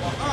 Bye.